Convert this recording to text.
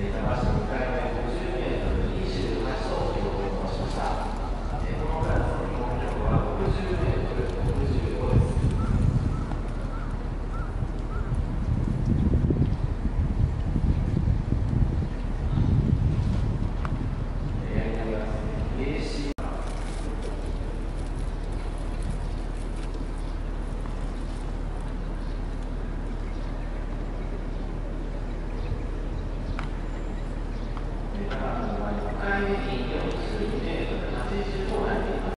Yeah. environment